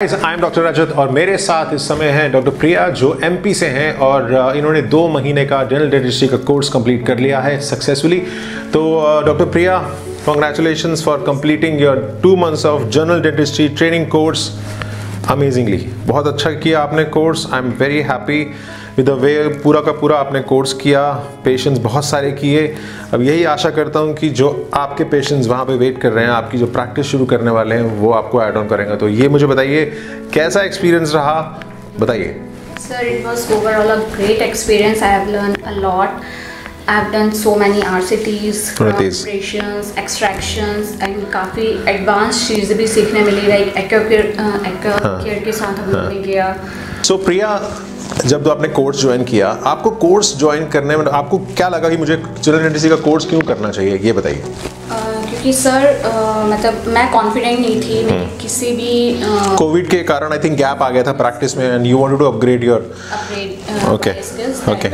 I am doctor रजत और मेरे साथ इस समय हैं डॉक्टर प्रिया जो एमपी से हैं और इन्होंने दो महीने का जनरल डेंटिस्ट्री का कोर्स कंप्लीट कर लिया है सक्सेसफुली तो doctor Priya congratulation for completing your two months of general dentistry training course amazingly बहुत अच्छा किया आपने course I am very happy with way पूरा का पूरा आपने कोर्स किया पेशेंट्स बहुत सारे किए अब यही आशा करता हूँ कि जो आपके पेशेंट्स वहाँ पे वेट कर रहे हैं आपकी जो प्रैक्टिस शुरू करने वाले हैं वो आपको ऐड ऑन करेंगे तो ये मुझे बताइए कैसा एक्सपीरियंस रहा बताइए Sir, it was overall a great experience. I have learned a lot. I have done so many RCTs, RCTs. operations, extractions, and काफ़ी एडवांस चीज़ें भी सीखने मिली लाइक एक्वाकेयर एक्वाकेयर के साथ हम लोगों ने किया सो प्रिया जब तो आपने कोर्स ज्वाइन किया आपको कोर्स ज्वाइन करने में आपको क्या लगा कि मुझे चिल्ड्रन डेंटिस्ट्री का कोर्स क्यों करना चाहिए? ये बताइए। क्योंकि सर मतलब मैं कॉन्फिडेंट नहीं थी मैं किसी भी कोविड के कारण आई थिंक गैप आ गया था प्रैक्टिस में and you wanted to upgrade your okay Okay.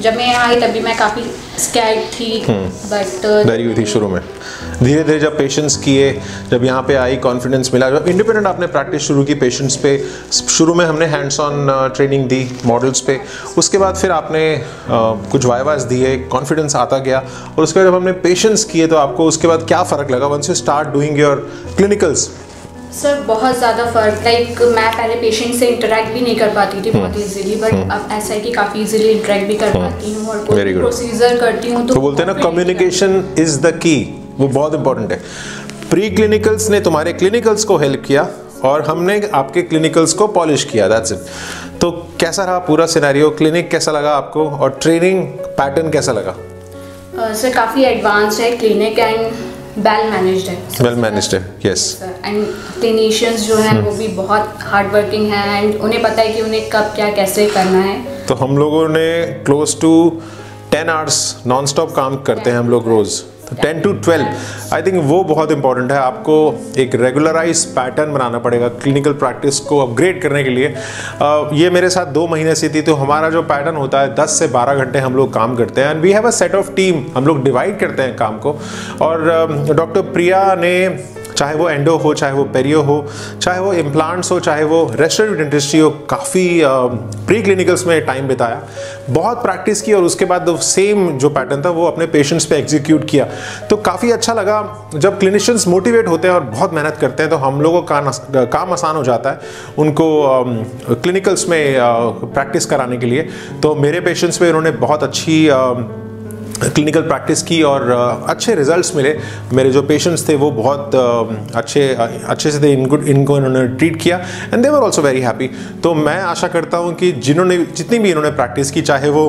जब मैं यहाँ आई तभी मैं काफ़ी स्कैर्ड थी बट डरी हुई थी शुरू में। धीरे धीरे जब पेशेंस किए जब यहाँ पे आई कॉन्फिडेंस मिला जब इंडिपेंडेंट आपने प्रैक्टिस शुरू की पेशेंट्स पे शुरू में हमने हैंड्स ऑन ट्रेनिंग दी मॉडल्स पे। उसके बाद फिर आपने uh, कुछ वाइवास दिए कॉन्फिडेंस आता गया और उसके बाद जब हमने पेशेंस किए तो आपको उसके बाद क्या फ़र्क लगा? Once you start doing your clinicals sir बहुत ज़्यादा फ़र्क लाइक मैं पहले पेशेंट से इंटरेक्ट भी नहीं कर पाती थी बहुत इजीली बट अब ऐसा है कि काफ़ी इजीली इंटरेक्ट भी कर पाती हूँ और कोई प्रोसीजर करती हूँ तो बोलते हैं ना कम्युनिकेशन इज़ द की वो बहुत इंपॉर्टेंट है। प्री क्लिनिकल्स ने तुम्हारे क्लिनिकल्स को हेल्प किया और हमने आपके क्लिनिकल्स को पॉलिश किया दैट्स इट तो कैसा रहा पूरा सिनेरियो क्लिनिक कैसा लगा आपको? और ट्रेनिंग पैटर्न कैसा लगा? सर काफ़ी एडवांस है क्लिनिक एंड वेल मैनेज्ड है। वेल मैनेज्ड है यस एंड क्लिनिशियंस जो हैं वो भी बहुत हार्ड वर्किंग हैं एंड उन्हें पता है कि उन्हें कब क्या कैसे करना है। तो हम लोगों ने close to ten hours non stop काम करते हैं हम लोग रोज़। Ten to twelve I think वो बहुत इंपॉर्टेंट है। आपको एक रेगुलराइज पैटर्न बनाना पड़ेगा क्लिनिकल प्रैक्टिस को अपग्रेड करने के लिए। uh, ये मेरे साथ दो महीने से थी तो हमारा जो पैटर्न होता है 10 से 12 घंटे हम लोग काम करते हैं। And we have a set of team हम लोग डिवाइड करते हैं काम को। और डॉक्टर प्रिया ने चाहे वो एंडो हो, चाहे वो पेरियो हो, चाहे वो इम्प्लांट्स हो, चाहे वो रेस्टोरेंट डेंटिस्ट्री हो, काफ़ी प्री क्लिनिकल्स में टाइम बिताया। बहुत प्रैक्टिस की और उसके बाद सेम जो पैटर्न था, वो अपने पेशेंट्स पे एग्जीक्यूट किया। तो काफ़ी अच्छा लगा जब क्लिनिशियंस मोटिवेट होते हैं और बहुत मेहनत करते हैं तो हम लोगों का काम आसान हो जाता है उनको क्लिनिकल्स में प्रैक्टिस कराने के लिए। तो मेरे पेशेंट्स पे उन्होंने बहुत अच्छी क्लिनिकल प्रैक्टिस की और अच्छे रिजल्ट्स मिले। मेरे जो पेशेंट्स थे वो बहुत अच्छे अच्छे से थे इनको इनको इन्होंने ट्रीट किया and they were also very happy तो मैं आशा करता हूँ कि जिन्होंने, जितनी भी इन्होंने प्रैक्टिस की, चाहे वो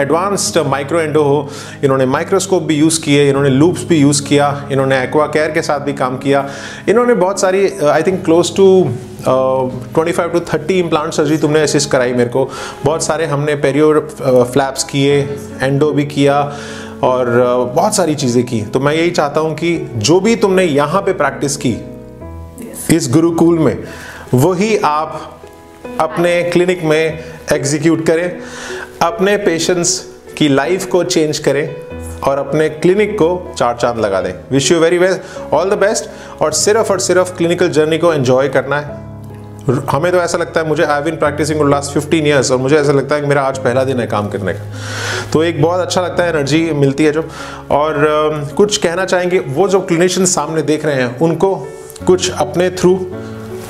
एडवांस्ड माइक्रो एंडो हो, इन्होंने माइक्रोस्कोप भी यूज़ किए, इन्होंने लूप्स भी यूज़ किया, इन्होंने एक्वा केयर के साथ भी काम किया। इन्होंने बहुत सारी I think close to twenty five to thirty implant surgery तुमने असिस्ट कराई मेरे को। बहुत सारे हमने पेरियो फ्लैप्स किए एंडो भी किया और uh, बहुत सारी चीज़ें की। तो मैं यही चाहता हूँ कि जो भी तुमने यहाँ पे प्रैक्टिस की इस गुरुकुल में वही आप अपने क्लिनिक में एग्जीक्यूट करें अपने पेशेंट्स की लाइफ को चेंज करें और अपने क्लिनिक को चार चाँद लगा दें। Wish you very best all the best और सिर्फ़ और सिर्फ़ क्लिनिकल जर्नी को एंजॉय करना है। हमें तो ऐसा लगता है मुझे I been practicing last fifteen years और मुझे ऐसा लगता है कि मेरा आज पहला दिन है काम करने का। तो एक बहुत अच्छा लगता है एनर्जी मिलती है जब, और कुछ कहना चाहेंगे, वो जो क्लिनिशियन सामने देख रहे हैं, उनको कुछ अपने through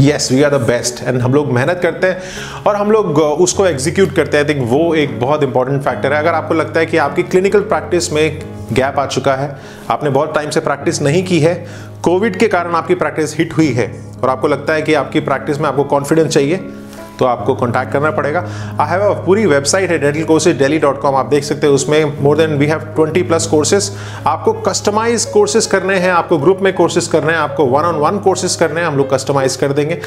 yes we are the best and हम लोग मेहनत करते हैं और हम लोग उसको एग्जीक्यूट करते हैं। आई थिंक वो एक बहुत इंपॉर्टेंट फैक्टर है। अगर आपको लगता है कि आपकी क्लिनिकल प्रैक्टिस में गैप आ चुका है, आपने बहुत टाइम से प्रैक्टिस नहीं की है कोविड के कारण आपकी प्रैक्टिस हिट हुई है, और आपको लगता है कि आपकी प्रैक्टिस में आपको कॉन्फिडेंस चाहिए तो आपको कॉन्टैक्ट करना पड़ेगा। आई हैव अ पूरी वेबसाइट है dental courses daily dot com आप देख सकते हैं उसमें more than we have twenty plus courses आपको कस्टमाइज कोर्सेज करने हैं आपको ग्रुप में कोर्सेज करने हैं आपको वन ऑन वन कोर्सेज करने हैं हम लोग कस्टमाइज कर देंगे।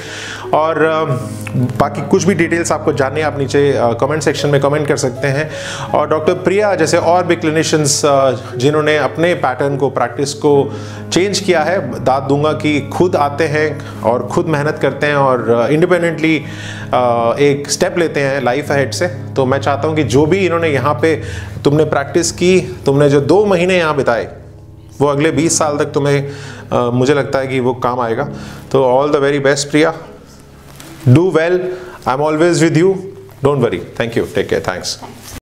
और uh, बाकी कुछ भी डिटेल्स आपको जानने आप नीचे कमेंट uh, सेक्शन में कमेंट कर सकते हैं। और डॉक्टर प्रिया जैसे और भी क्लिनिशियंस uh, जिन्होंने अपने पैटर्न को प्रैक्टिस को चेंज किया है दाद दूँगा कि खुद आते हैं और खुद मेहनत करते हैं और इंडिपेंडेंटली एक स्टेप लेते हैं लाइफ अहेड से। तो मैं चाहता हूँ कि जो भी इन्होंने यहाँ पे तुमने प्रैक्टिस की तुमने जो दो महीने यहाँ बिताए वो अगले 20 साल तक तुम्हें आ, मुझे लगता है कि वो काम आएगा। तो all the very best Priya. Do well I am always with you don't worry thank you take care thanks